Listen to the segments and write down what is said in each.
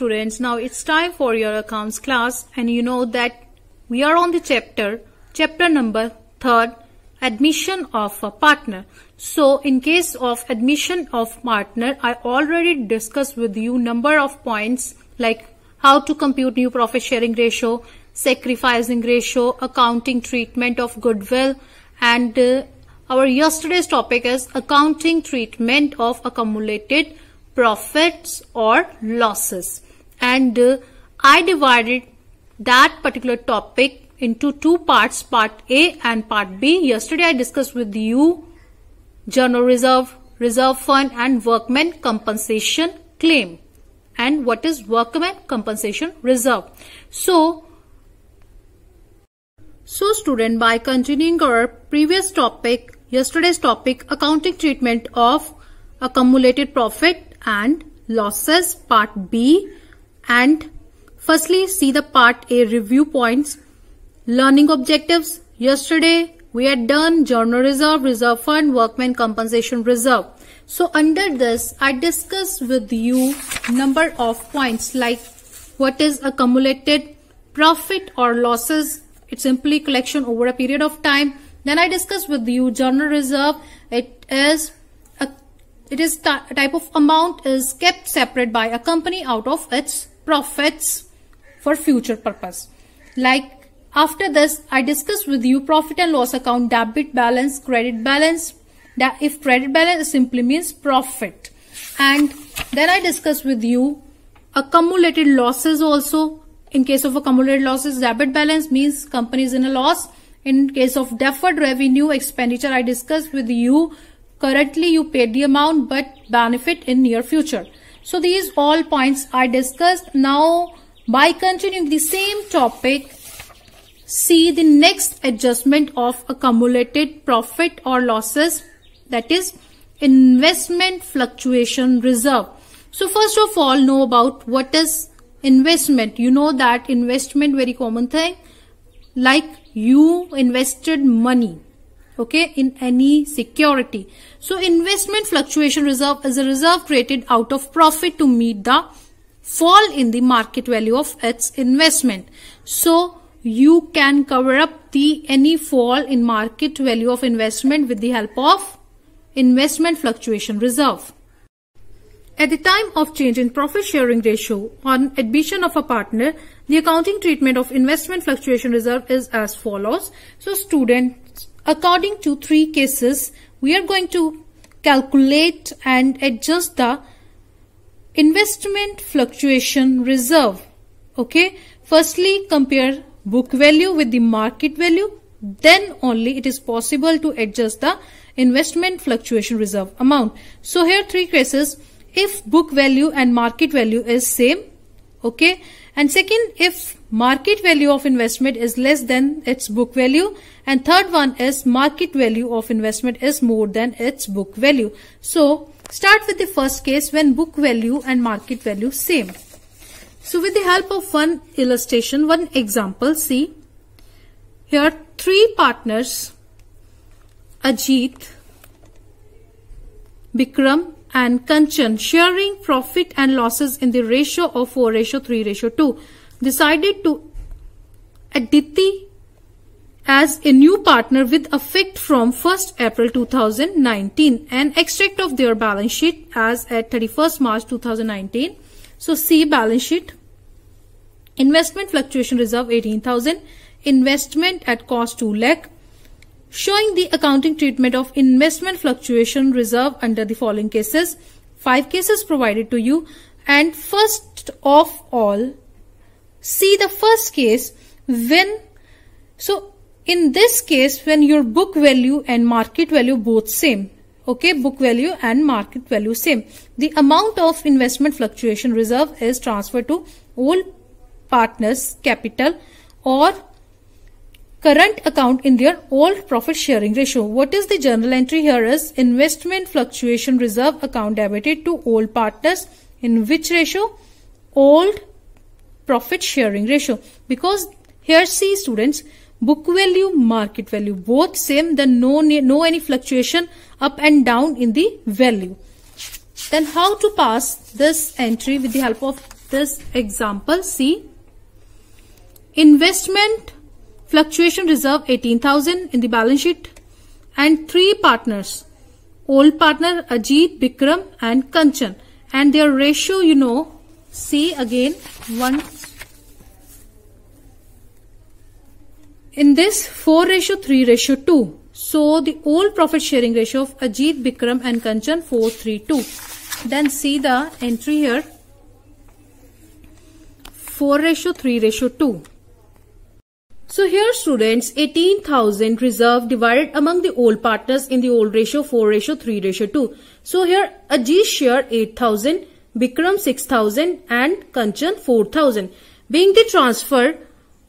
students, now it's time for your accounts class and you know that we are on the chapter, chapter number 3rd, admission of a partner. So in case of admission of partner, I already discussed with you number of points like how to compute new profit sharing ratio, sacrificing ratio, accounting treatment of goodwill and uh, our yesterday's topic is accounting treatment of accumulated profits or losses and uh, I divided that particular topic into two parts part A and part B. Yesterday I discussed with you general reserve reserve fund and workman compensation claim. And what is workman compensation reserve? So so student by continuing our previous topic yesterday's topic accounting treatment of accumulated profit and losses part B and firstly see the part A review points. Learning objectives. Yesterday we had done general reserve reserve fund workman compensation reserve. So under this I discussed with you number of points like what is accumulated profit or losses. It's simply collection over a period of time. Then I discussed with you general reserve. It is a, it is a type of amount is kept separate by a company out of its profits for future purpose. Like after this, I discussed with you profit and loss account, debit balance, credit balance. That if credit balance simply means profit. And then I discussed with you accumulated losses also. In case of accumulated losses, debit balance means company is in a loss. In case of deferred revenue expenditure, I discussed with you currently you paid the amount but benefit in near future. So these all points I discussed. Now by continuing the same topic, see the next adjustment of accumulated profit or losses that is investment fluctuation reserve. So first of all know about what is investment. You know that investment very common thing like you invested money okay in any security. So investment fluctuation reserve is a reserve created out of profit to meet the fall in the market value of its investment. So you can cover up the any fall in market value of investment with the help of investment fluctuation reserve. At the time of change in profit sharing ratio on admission of a partner, the accounting treatment of investment fluctuation reserve is as follows. So students, according to three cases, we are going to calculate and adjust the investment fluctuation reserve. Okay. Firstly, compare book value with the market value. Then only it is possible to adjust the investment fluctuation reserve amount. So here three cases if book value and market value is same okay and second if market value of investment is less than its book value and third one is market value of investment is more than its book value. So start with the first case when book value and market value same. So with the help of one illustration one example see here three partners Ajit Bikram and Kanchan sharing profit and losses in the ratio of 4 ratio 3 ratio 2 decided to Aditi as a new partner with effect from 1st April 2019 and extract of their balance sheet as at 31st March 2019 so see balance sheet. Investment fluctuation reserve 18000 investment at cost 2 lakh. Showing the accounting treatment of investment fluctuation reserve under the following cases. Five cases provided to you. And first of all see the first case when so in this case when your book value and market value both same okay book value and market value same the amount of investment fluctuation reserve is transferred to all partners capital or current account in their old profit sharing ratio. What is the journal entry here is investment fluctuation reserve account debited to old partners in which ratio? Old profit sharing ratio. Because here see students book value market value both same then no no any fluctuation up and down in the value. Then how to pass this entry with the help of this example. See, investment fluctuation reserve 18,000 in the balance sheet and three partners old partner Ajit, Bikram and Kanchan and their ratio you know see again one. In this 4 ratio 3 ratio 2 so the old profit sharing ratio of Ajit, Bikram and Kanchan 432 then see the entry here. 4 ratio 3 ratio 2 so here students 18,000 reserve divided among the old partners in the old ratio 4 ratio 3 ratio 2. So here Ajit share 8,000, Bikram 6,000 and Kanchan 4,000. Being the transfer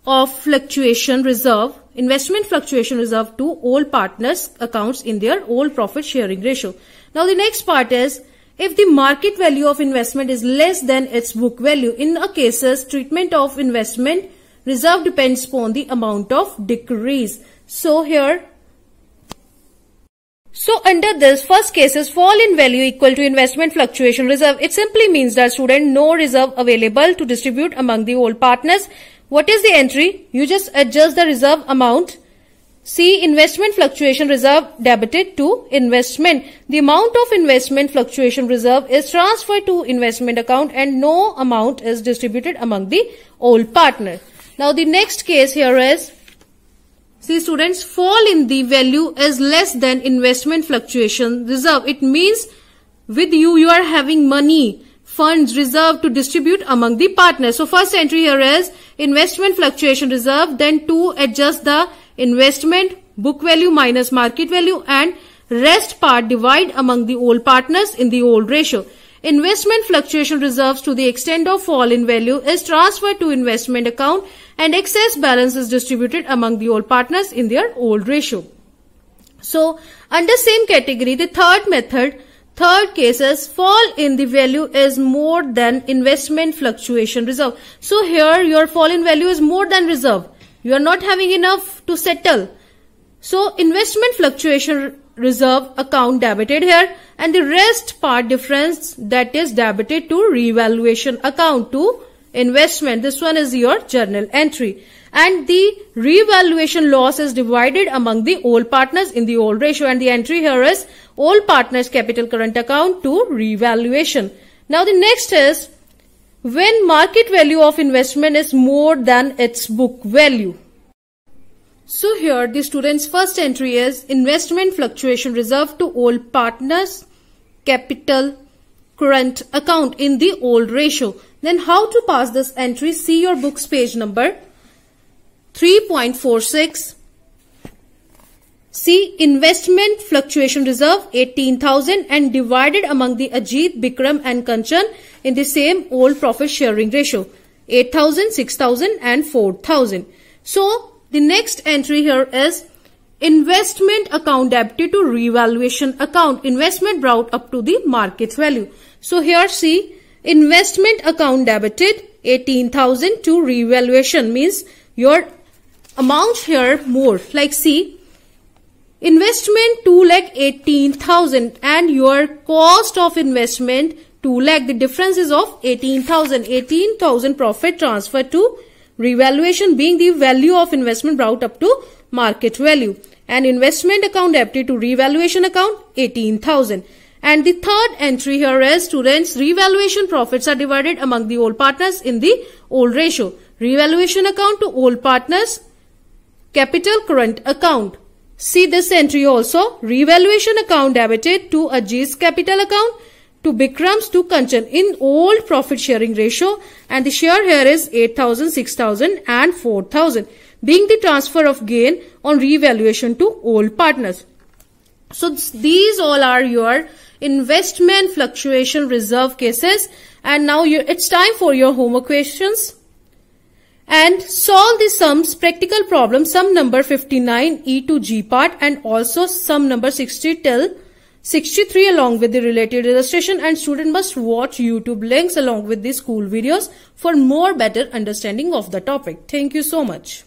of fluctuation reserve, investment fluctuation reserve to all partners accounts in their old profit sharing ratio. Now the next part is if the market value of investment is less than its book value. In a cases treatment of investment reserve depends upon the amount of decrease. So here so under this first case is fall in value equal to investment fluctuation reserve. It simply means that student no reserve available to distribute among the old partners. What is the entry? You just adjust the reserve amount. See investment fluctuation reserve debited to investment. The amount of investment fluctuation reserve is transferred to investment account and no amount is distributed among the old partner. Now the next case here is, see students, fall in the value is less than investment fluctuation reserve. It means with you, you are having money, funds reserved to distribute among the partners. So first entry here is investment fluctuation reserve, then to adjust the investment book value minus market value and rest part divide among the old partners in the old ratio. Investment fluctuation reserves to the extent of fall in value is transferred to investment account and excess balance is distributed among the old partners in their old ratio. So, under same category, the third method, third cases fall in the value is more than investment fluctuation reserve. So, here your fall in value is more than reserve. You are not having enough to settle. So, investment fluctuation reserve account debited here and the rest part difference that is debited to revaluation account to investment. This one is your journal entry. And the revaluation loss is divided among the old partners in the old ratio. And the entry here is old partners capital current account to revaluation. Now the next is when market value of investment is more than its book value. So here the student's first entry is investment fluctuation reserve to old partners capital current account in the old ratio. Then how to pass this entry? See your books page number 3.46. See investment fluctuation reserve 18,000 and divided among the Ajit, Bikram and Kanchan in the same old profit sharing ratio 8,000, 6,000 and 4,000. So the next entry here is investment account debited to revaluation account. Investment brought up to the market value. So here see investment account debited 18,000 to revaluation means your amount here more like see investment 2 lakh 18,000 and your cost of investment 2 lakh the difference is of 18,000 18,000 profit transfer to revaluation being the value of investment brought up to market value. And investment account debited to revaluation account 18,000 and the third entry here is students revaluation profits are divided among the old partners in the old ratio. Revaluation account to old partners capital current account. See this entry also. Revaluation account debited to Ajit's capital account to Bikram's to Kanchan in old profit sharing ratio and the share here is 8,000, 6,000 and 4,000 being the transfer of gain on revaluation to old partners. So these all are your investment fluctuation reserve cases and now it's time for your homework questions and solve the sums practical problem sum number 59 E to G part and also sum number 60 till 63 along with the related illustration and student must watch YouTube links along with the school videos for more better understanding of the topic. Thank you so much.